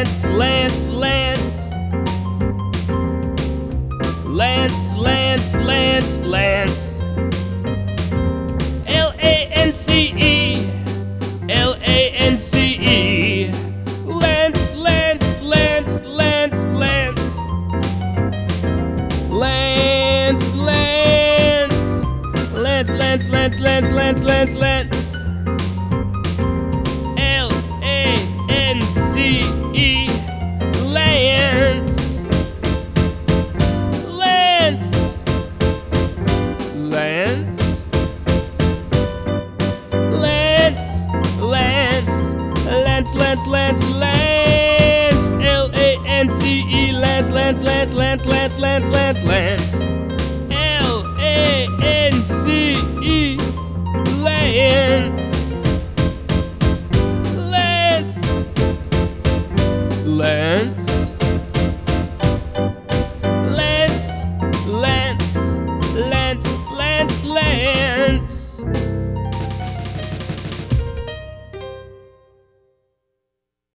Lance, Lance, Lance. Lance, Lance, Lance, Lance. L A N C E. L A N C E. Lance, Lance, Lance, Lance, Lance. Lance, Lance. Lance, Lance, Lance, Lance, Lance, Lance, Lance, Lance, Lance, Lance. L A N C E. Lance, Lance, Lance, Lance, Lance, Lance, Lance, Lance. L A N C E. Lance. Lance. Lance. Lance. Lance. Lance. Lance.